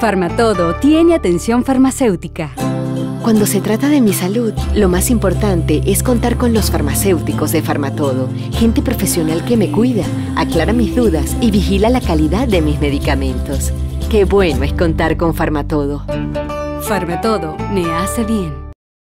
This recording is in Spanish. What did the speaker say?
Farmatodo tiene atención farmacéutica. Cuando se trata de mi salud, lo más importante es contar con los farmacéuticos de Farmatodo, gente profesional que me cuida, aclara mis dudas y vigila la calidad de mis medicamentos. Qué bueno es contar con Farmatodo. Farmatodo me hace bien.